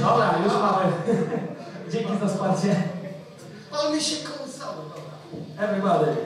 Dobra, już mamy. Dzięki za wsparcie. On mi się kołysał, dobra. Everybody.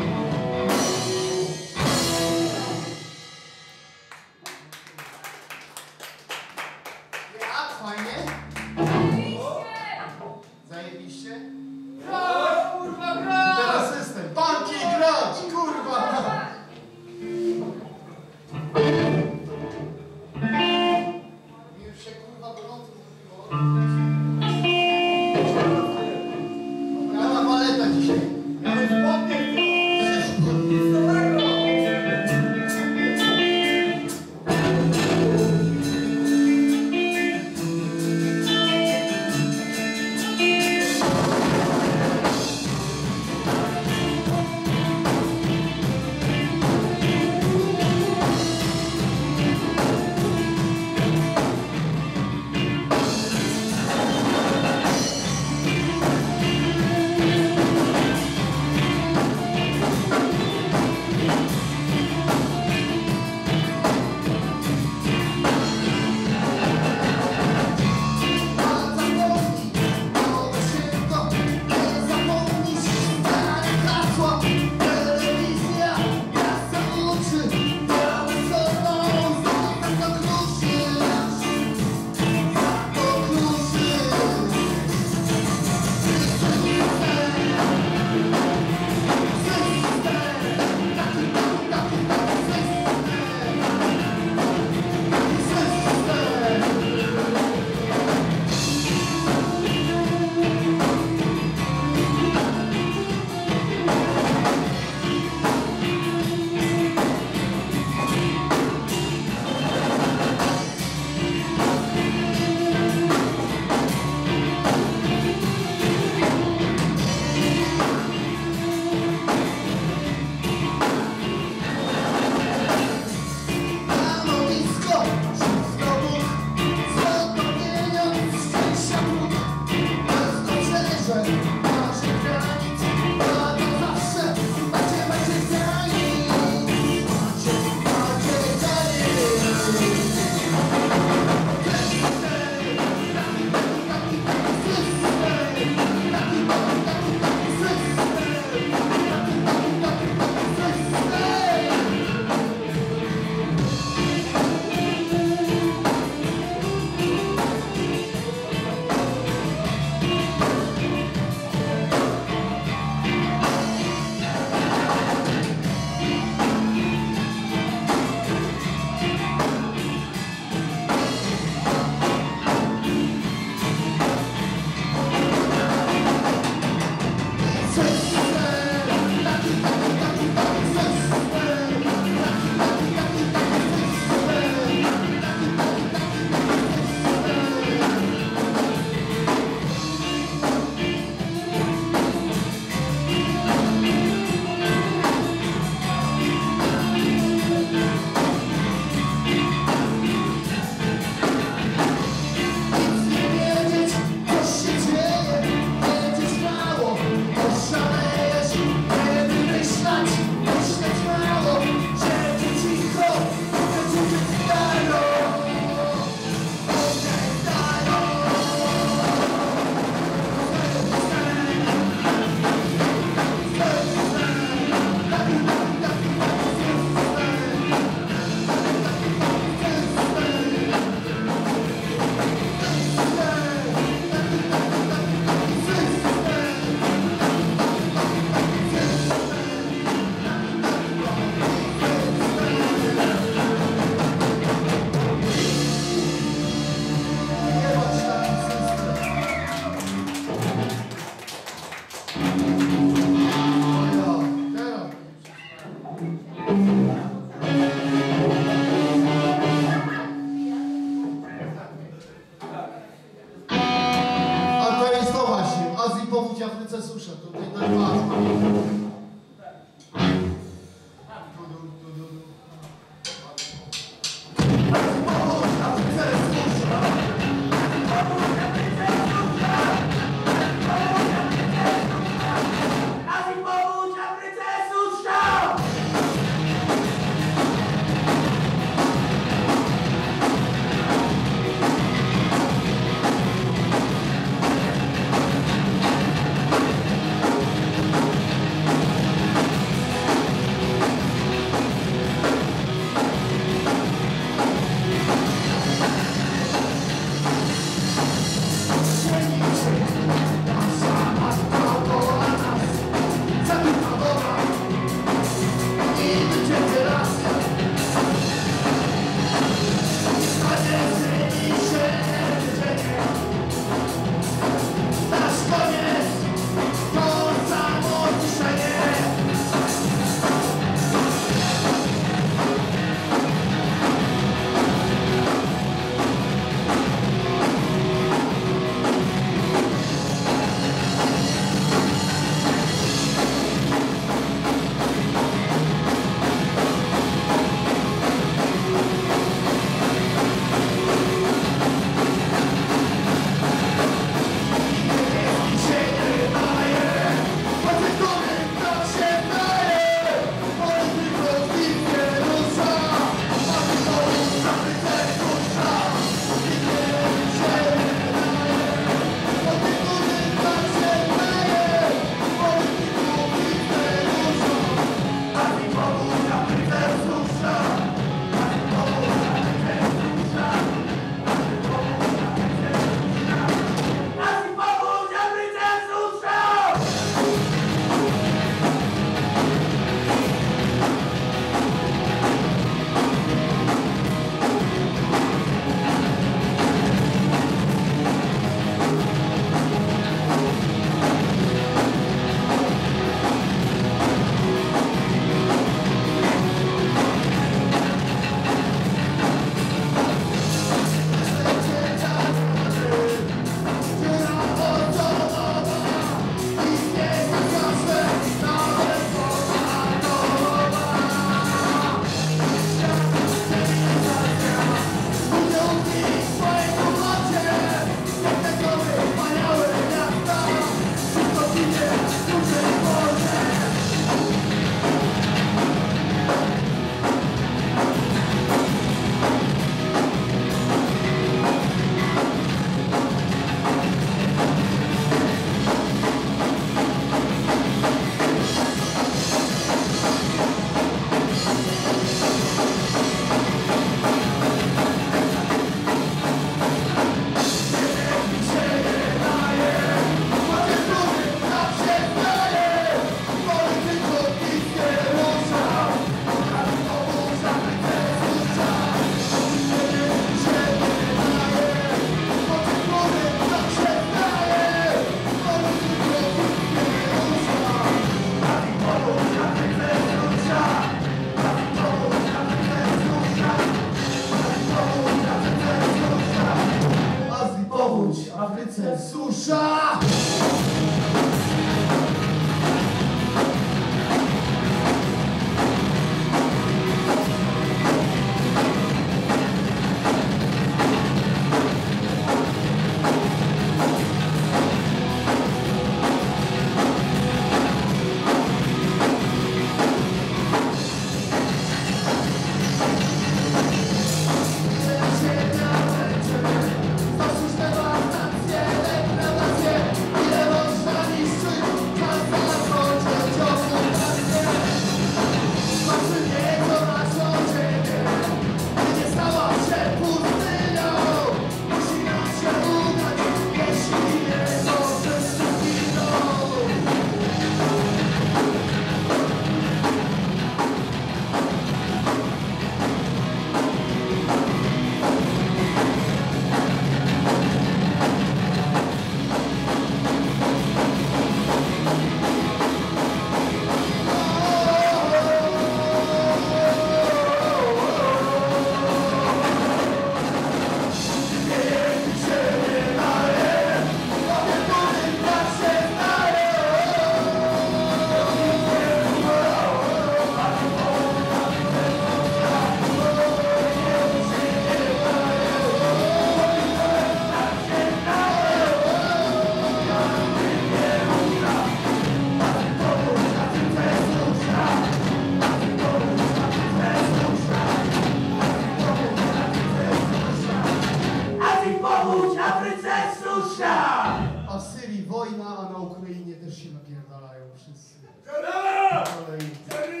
wszyscy. Dalej.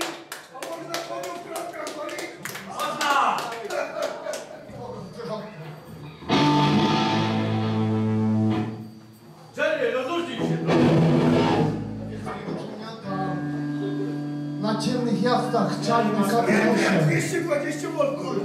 A może na panu klatkach, Można! Jerry, rozluźnij się Na ciemnych jazdach czarny kapelusze. 220 voltów.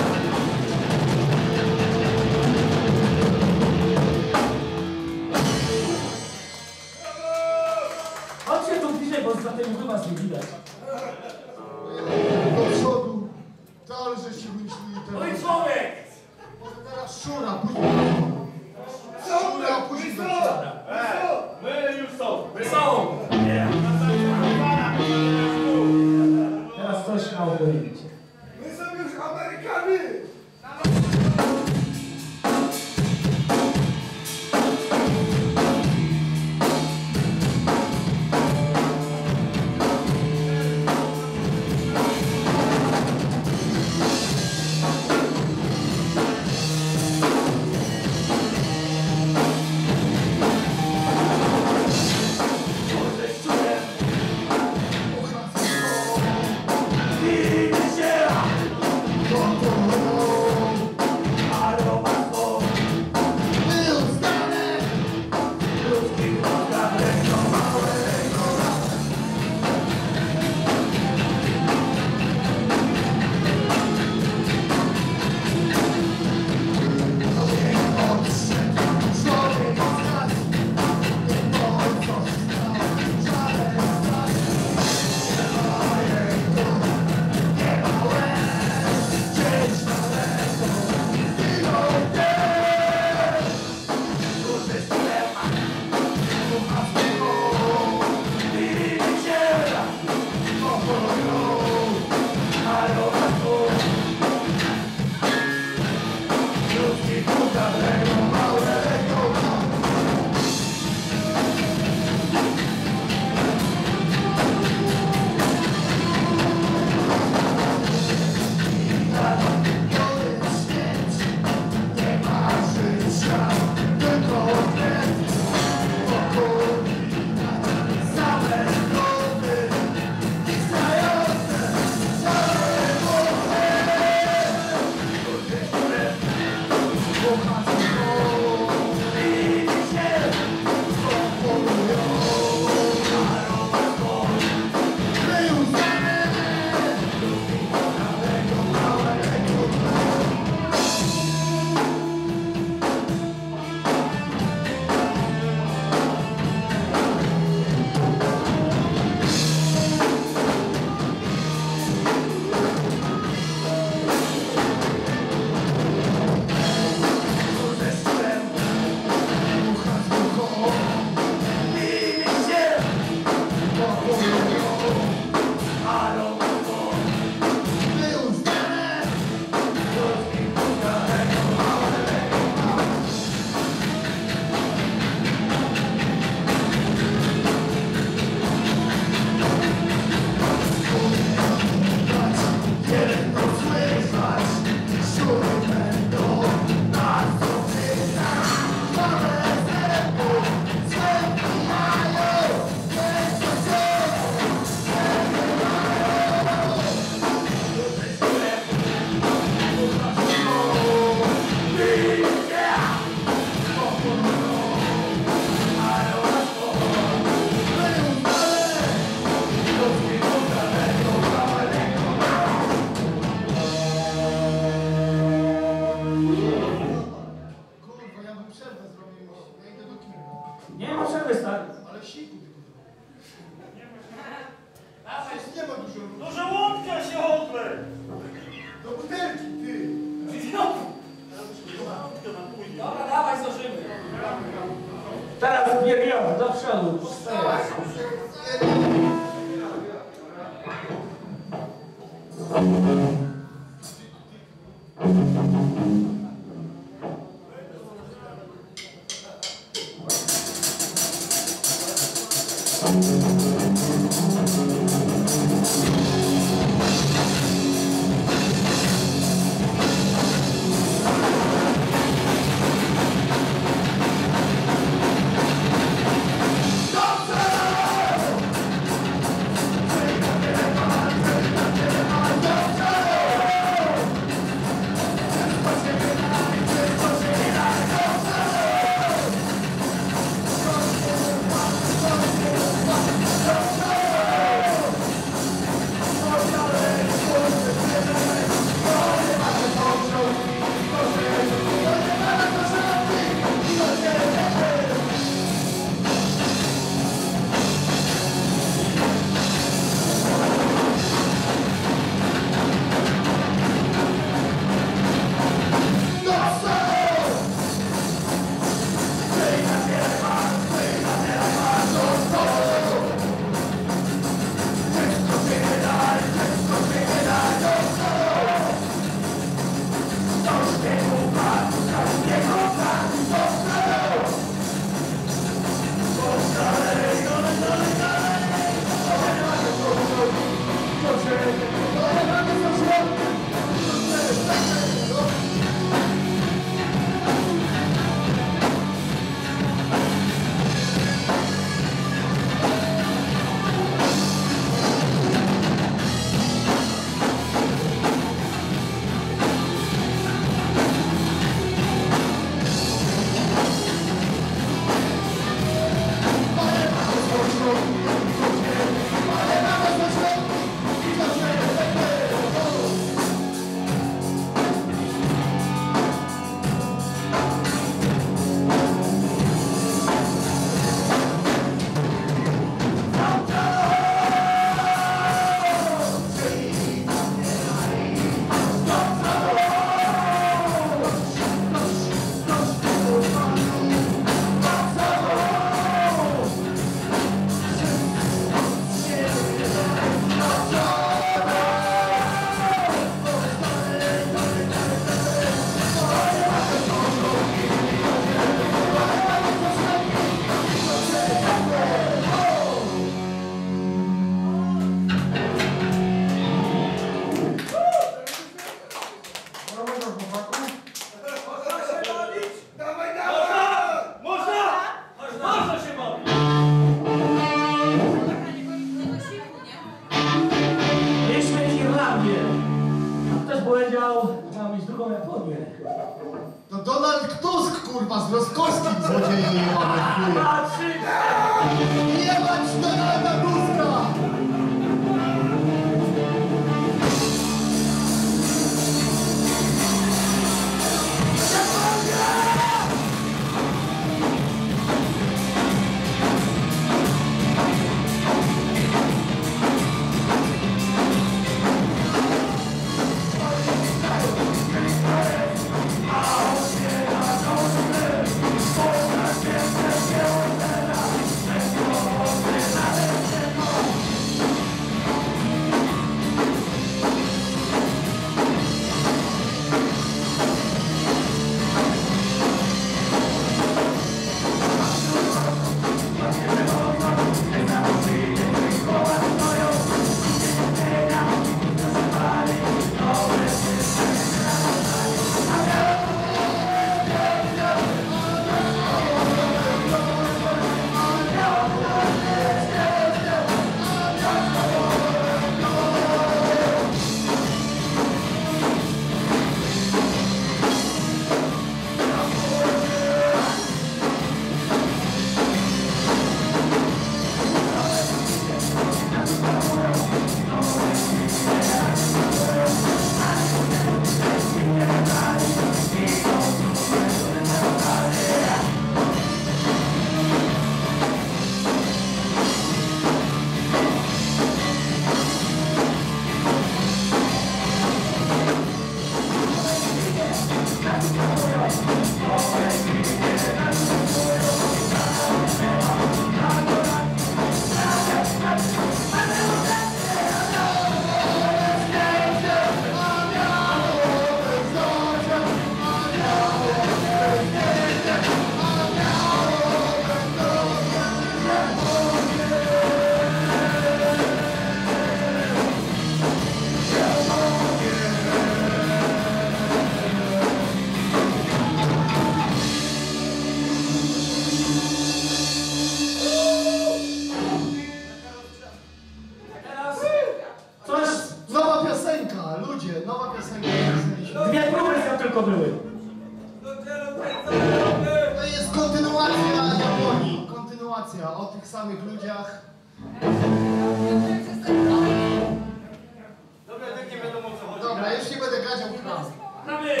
那位。